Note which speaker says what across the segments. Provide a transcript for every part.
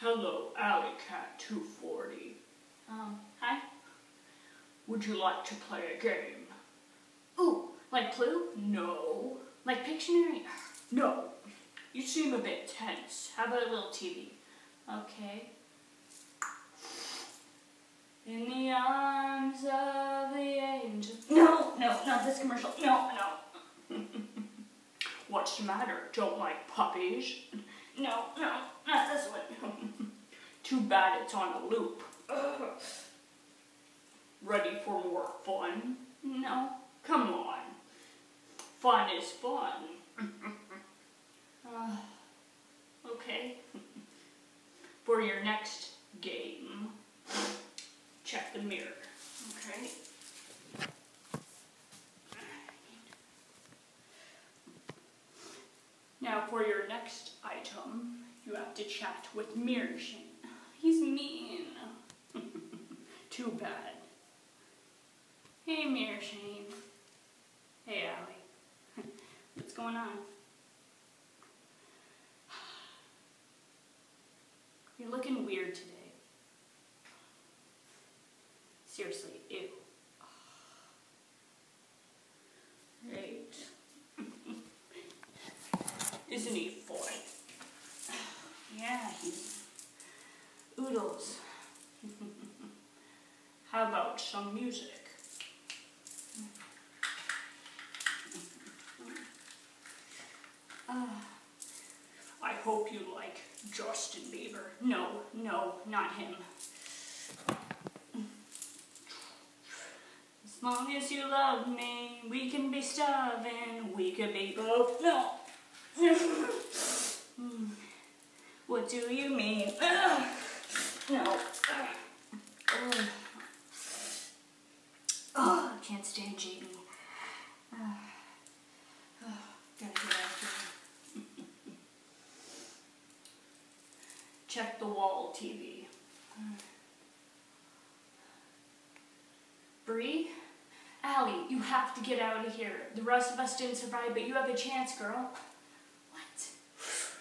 Speaker 1: Hello, Alley Cat 240.
Speaker 2: Um, hi.
Speaker 1: Would you like to play a game?
Speaker 2: Ooh, like Clue?
Speaker 1: No.
Speaker 2: Like Pictionary?
Speaker 1: No. You seem a bit tense.
Speaker 2: How about a little TV? Okay. In the arms of the angel. No, no, not this commercial. No, no.
Speaker 1: What's the matter? Don't like puppies?
Speaker 2: No, no, not this one.
Speaker 1: Too bad it's on a loop. Ready for more fun?
Speaker 2: No.
Speaker 1: Come on. Fun is fun.
Speaker 2: Uh, okay.
Speaker 1: For your next game, check the mirror.
Speaker 2: Okay.
Speaker 1: Now for your next item, you have to chat with Mirror Shane.
Speaker 2: He's mean.
Speaker 1: Too bad.
Speaker 2: Hey, Mirror Shane. Hey, Allie. What's going on? You're looking weird today. Seriously, ew.
Speaker 1: Right. Isn't he fun?
Speaker 2: Yeah, he's oodles.
Speaker 1: How about some music?
Speaker 2: Ah,
Speaker 1: I hope you like Justin Bieber.
Speaker 2: no, no, not him. As long as you love me, we can be starving, we could be both. No. Hmm. what do you mean? Ugh. No. Ugh. Ugh. Oh, I can't stand uh. Uh, get out of.
Speaker 1: Check the wall TV.
Speaker 2: Bree? Allie, you have to get out of here. The rest of us didn't survive, but you have a chance, girl. What?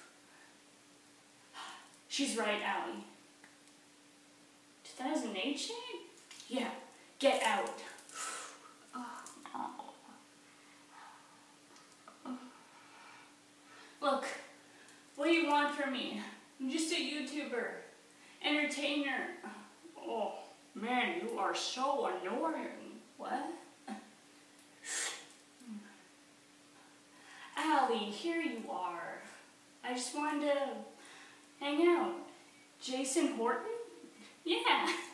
Speaker 2: She's right, Allie. 2008 Shane? Yeah, get out. Look, what do you want from me? I'm just a YouTuber, entertainer.
Speaker 1: Oh, man, you are so annoying.
Speaker 2: What? Allie, here you are. I just wanted to hang out. Jason Horton? Yeah.